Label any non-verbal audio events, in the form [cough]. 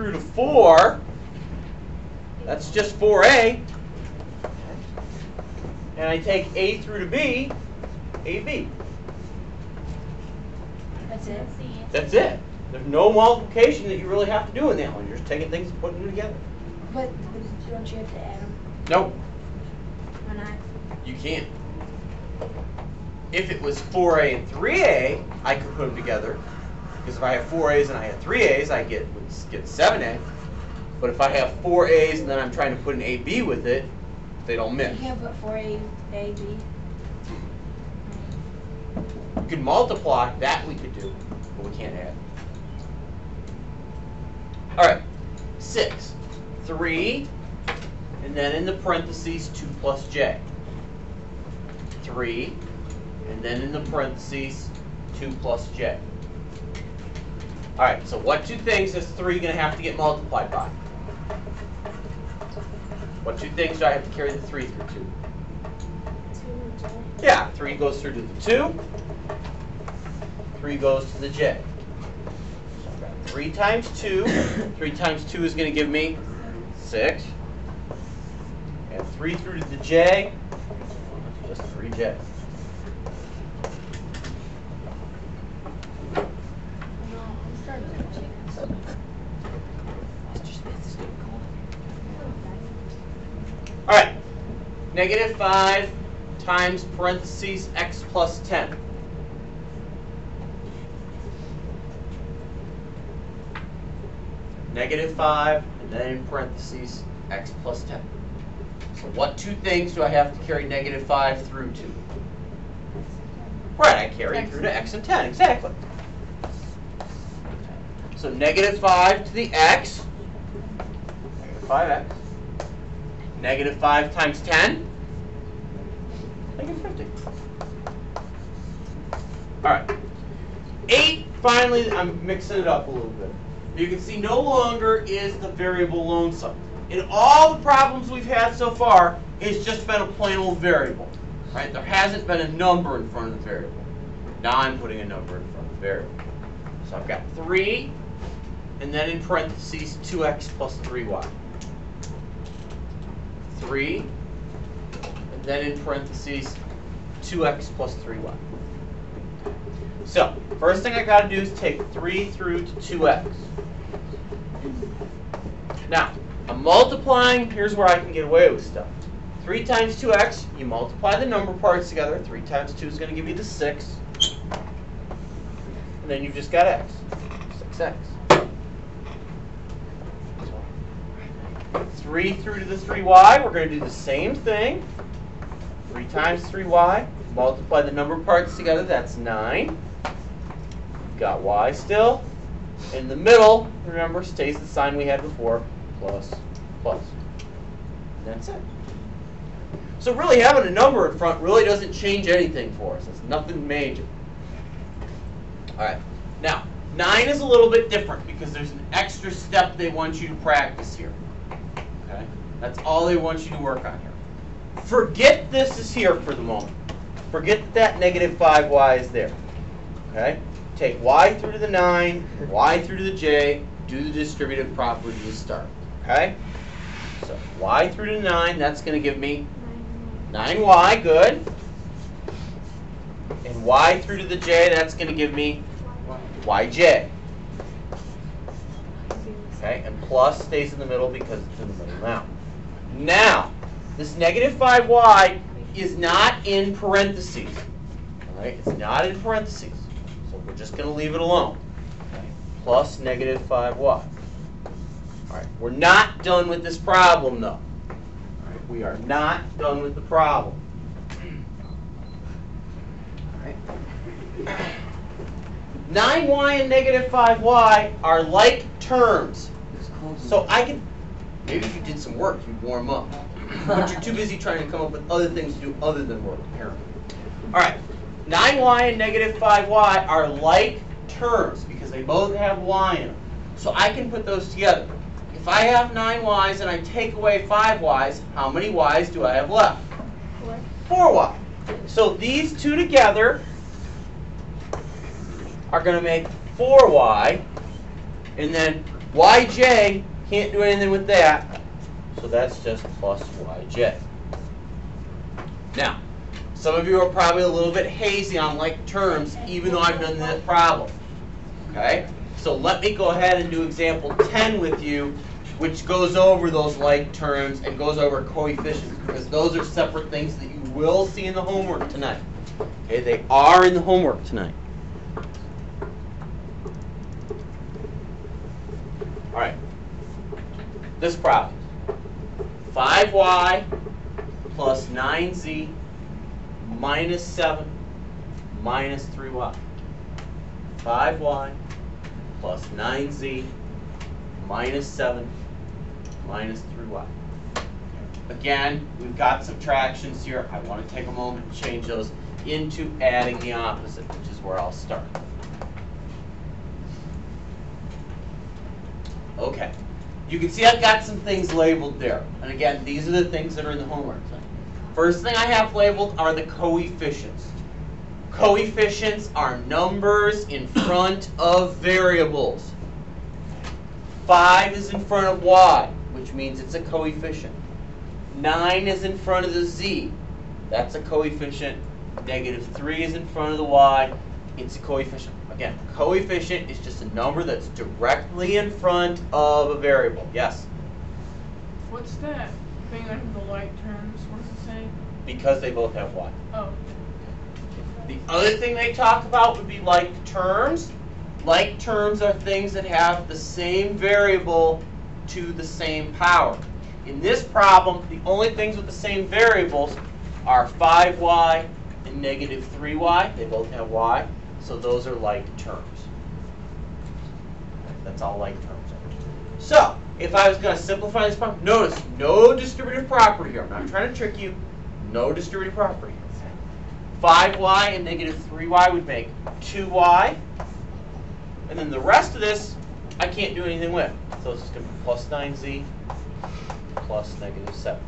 through to 4, that's just 4a. And I take a through to b, ab. That's it. That's it. There's no multiplication that you really have to do in that one. You're just taking things and putting them together. But don't you have to add them? Nope, Why not? you can't. If it was 4a and 3a, I could put them together. Because if I have 4a's and I have 3a's, I get get 7a. But if I have 4a's and then I'm trying to put an ab with it, they don't mix. You can't put four A, A, B. You can multiply, that we could do, but we can't add. All right, 6. 3, and then in the parentheses, 2 plus j. 3, and then in the parentheses, 2 plus j. All right, so what two things is 3 going to have to get multiplied by? What two things do I have to carry the 3 through to? Two J. Yeah, 3 goes through to the 2. 3 goes to the j. So I've got 3 times 2. [coughs] 3 times 2 is going to give me 6. And 3 through to the j, just 3j. No, I'm starting to check. All right, negative 5 times parentheses x plus 10. Negative 5, and then in parentheses x plus 10. So what two things do I have to carry negative 5 through to? Right, I carry it through to x and 10, exactly. So negative 5 to the x, negative 5x. Negative 5 times 10? Negative 50. Alright. 8, finally, I'm mixing it up a little bit. You can see no longer is the variable lonesome. In all the problems we've had so far, it's just been a plain old variable. Right? There hasn't been a number in front of the variable. Now I'm putting a number in front of the variable. So I've got 3, and then in parentheses, 2x plus 3y. 3, and then in parentheses, 2x plus 3y. So, first thing I got to do is take 3 through to 2x. Now, I'm multiplying, here's where I can get away with stuff. 3 times 2x, you multiply the number parts together. 3 times 2 is going to give you the 6. And then you've just got x. 6x. 3 through to the 3y, we're going to do the same thing. 3 times 3y, multiply the number of parts together, that's 9. Got y still. In the middle, remember, stays the sign we had before, plus, plus. That's it. So really having a number in front really doesn't change anything for us. It's nothing major. All right. Now, 9 is a little bit different because there's an extra step they want you to practice here. Okay? That's all they want you to work on here. Forget this is here for the moment. Forget that that negative 5y is there. Okay? Take y through to the 9, y through to the j, do the distributive property to start. Okay? So y through to 9, that's going to give me 9y, good. And y through to the j, that's going to give me yj. Okay, and plus stays in the middle because it's in the middle now. Now, this negative 5y is not in parentheses. All right, it's not in parentheses. So we're just going to leave it alone. Plus negative 5y. All right, we're not done with this problem though. We are not done with the problem. All right. 9y and negative 5y are like terms. So I can, maybe if you did some work, you'd warm up. But you're too busy trying to come up with other things to do other than work, apparently. All right, 9y and negative 5y are like terms because they both have y in them. So I can put those together. If I have 9y's and I take away 5y's, how many y's do I have left? Four. 4y. So these two together are going to make 4y, and then yj, can't do anything with that, so that's just plus yj. Now, some of you are probably a little bit hazy on like terms, even though I've done that problem. Okay? So let me go ahead and do example 10 with you, which goes over those like terms and goes over coefficients, because those are separate things that you will see in the homework tonight. Okay, they are in the homework tonight. All right. This problem. 5y plus 9z minus 7 minus 3y. 5y plus 9z minus 7 minus 3y. Again, we've got subtractions here. I want to take a moment to change those into adding the opposite, which is where I'll start. Okay. You can see I've got some things labeled there. And again, these are the things that are in the homework. First thing I have labeled are the coefficients. Coefficients are numbers in front of variables. 5 is in front of y, which means it's a coefficient. 9 is in front of the z. That's a coefficient. Negative 3 is in front of the y. It's a coefficient. Again, coefficient is just a number that's directly in front of a variable. Yes? What's that thing under the like terms? What does it say? Because they both have y. Oh, The other thing they talk about would be like terms. Like terms are things that have the same variable to the same power. In this problem, the only things with the same variables are 5y and negative 3y. They both have y, so those are like terms. That's all like terms are. So, if I was going to simplify this problem, notice no distributive property here. I'm not trying to trick you. No distributive property. 5y and negative 3y would make 2y. And then the rest of this, I can't do anything with. So it's just going to be plus 9z plus negative 7.